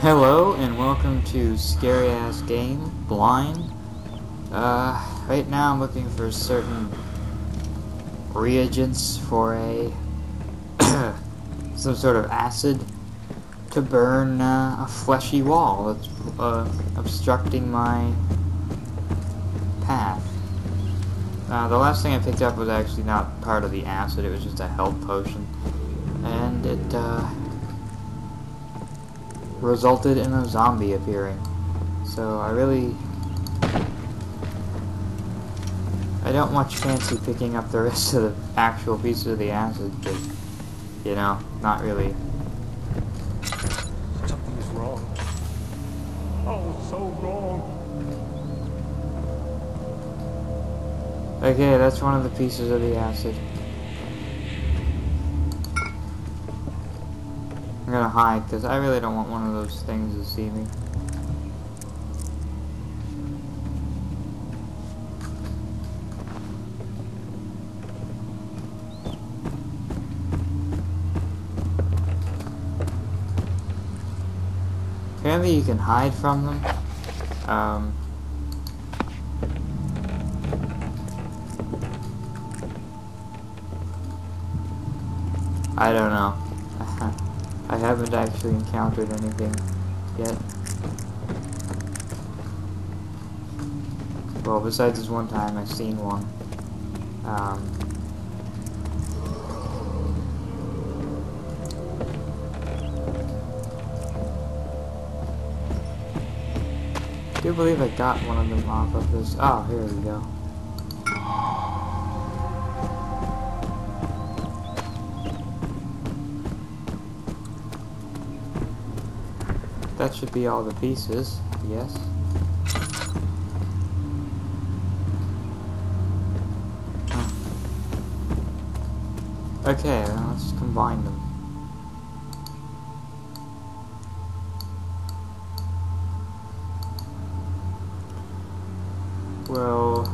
Hello and welcome to Scary Ass Game Blind. Uh, right now I'm looking for certain reagents for a some sort of acid to burn uh, a fleshy wall that's uh, obstructing my path. Uh, the last thing I picked up was actually not part of the acid, it was just a health potion. And it, uh, resulted in a zombie appearing. So I really... I don't much fancy picking up the rest of the actual pieces of the acid, but, you know, not really. Something is wrong. Oh, so wrong. Okay, that's one of the pieces of the acid. I'm gonna hide, because I really don't want one of those things to see me. Apparently you can hide from them. Um, I don't know. I haven't actually encountered anything yet. Well, besides this one time, I've seen one. Um, I do believe I got one of them off of this. Oh, here we go. That should be all the pieces, yes. Okay, let's combine them. Well,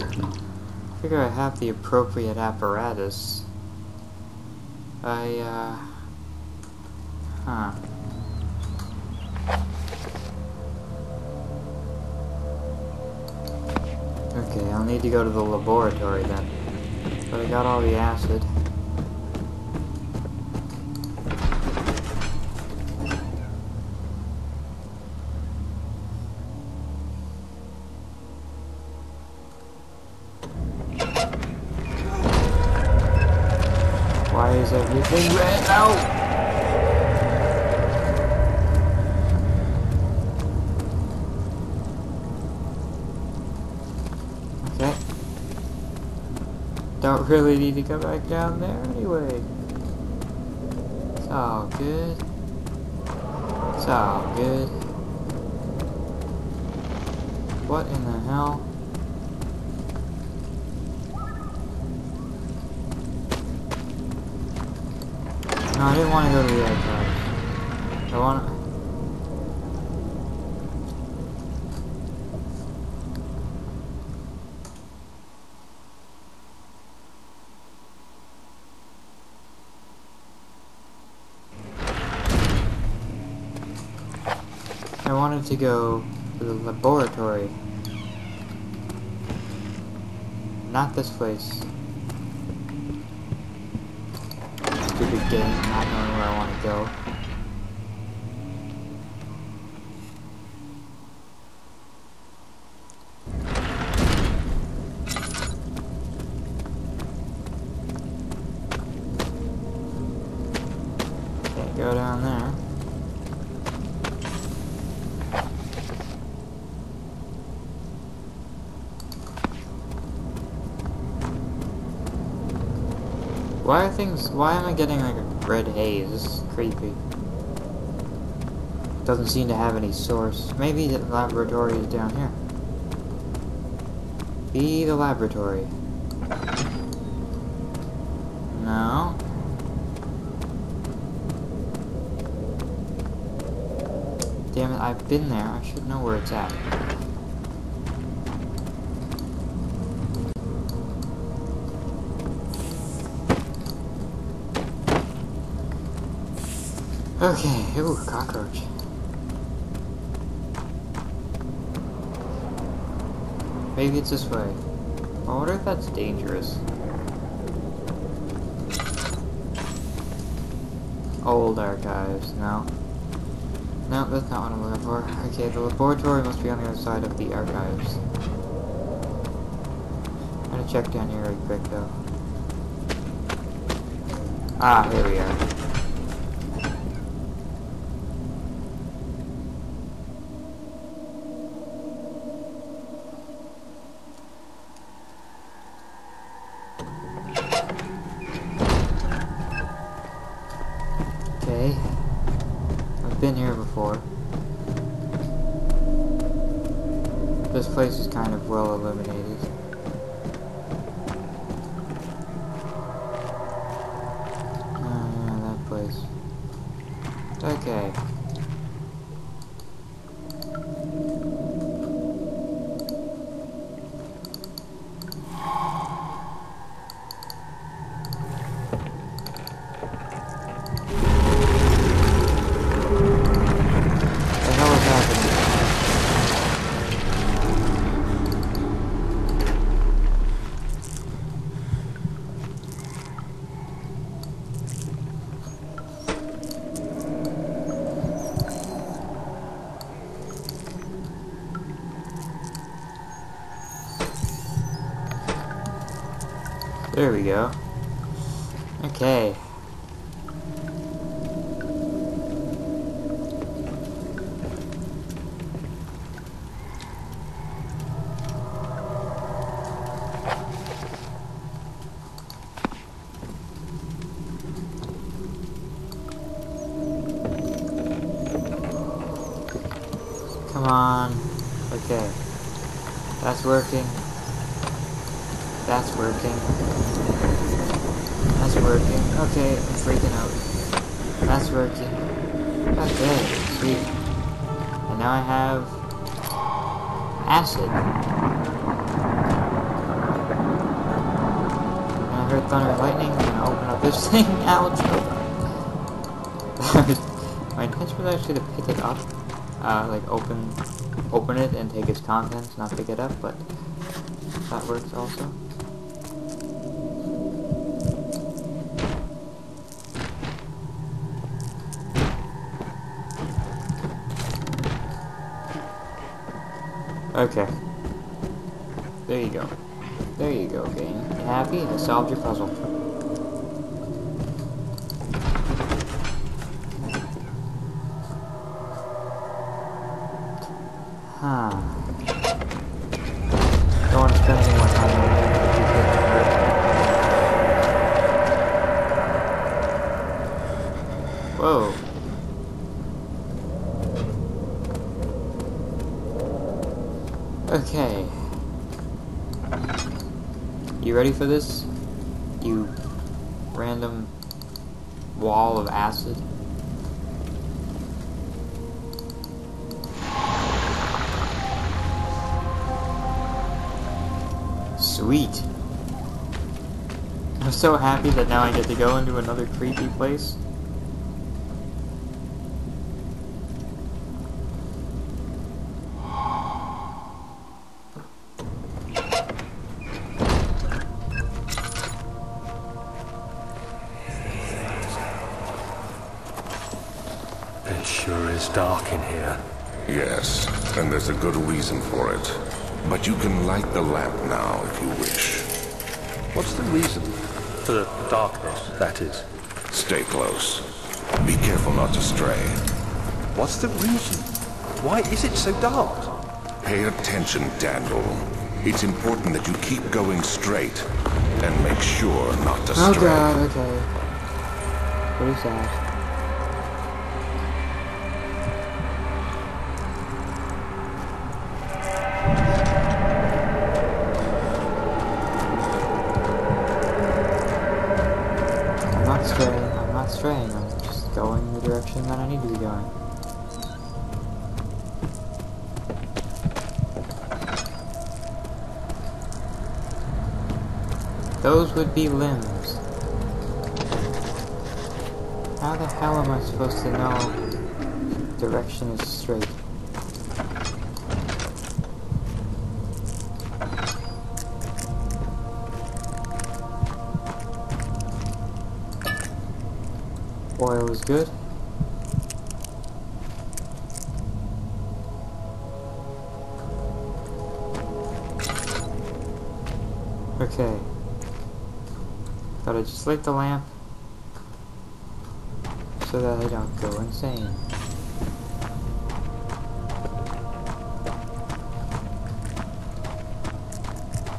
I figure I have the appropriate apparatus. I, uh, huh. Okay, I'll need to go to the laboratory then. But I got all the acid. Why is everything red? No! Really need to go back down there anyway. It's all good. It's all good. What in the hell? No, I didn't want to go to the archives. I want wanted to go to the laboratory. Not this place. Stupid game, not knowing where I want to go. Why are things, why am I getting like a red haze? This is creepy. Doesn't seem to have any source. Maybe the laboratory is down here. Be the laboratory. No. Damn it, I've been there. I should know where it's at. Okay, ooh, cockroach. Maybe it's this way. I wonder if that's dangerous. Old archives, no. No, that's not what I'm looking for. Okay, the laboratory must be on the other side of the archives. I'm gonna check down here real quick, though. Ah, here we are. This place is kind of well illuminated. Oh yeah, that place. Okay. The hell is happening? There we go. Okay. Come on. Okay. That's working. That's working. That's working. Okay, I'm freaking out. That's working. Okay, sweet. And now I have acid. And I heard thunder and lightning. I'm gonna open up this thing. Ouch! My intention was actually to pick it up, uh, like open, open it and take its contents, not pick it up, but that works also. Okay. There you go. There you go, game. Happy? I solved your puzzle. Huh. Don't want to spend any more time on it. Whoa. Okay. You ready for this? You random wall of acid? Sweet. I'm so happy that now I get to go into another creepy place. And there's a good reason for it. But you can light the lamp now if you wish. What's the reason? For the darkness, that is. Stay close. Be careful not to stray. What's the reason? Why is it so dark? Pay attention, Daniel. It's important that you keep going straight and make sure not to Oh stray. god, okay. Pretty sad. Those would be limbs. How the hell am I supposed to know direction is straight? Oil is good. Okay. Gotta just light the lamp so that I don't go insane.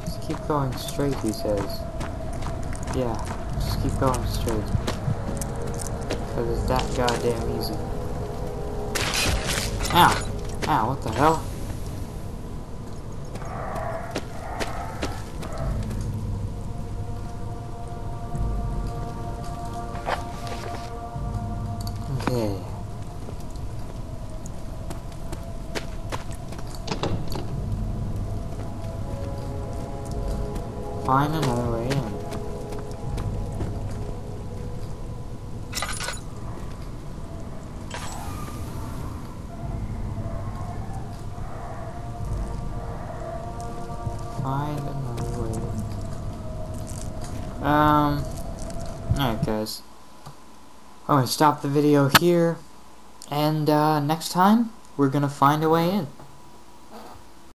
Just keep going straight, he says. Yeah, just keep going straight. Cause it's that goddamn easy. Ow! Ow, what the hell? Find another way in. Find another way in. Um. Alright, guys. I'm gonna stop the video here, and uh, next time we're gonna find a way in.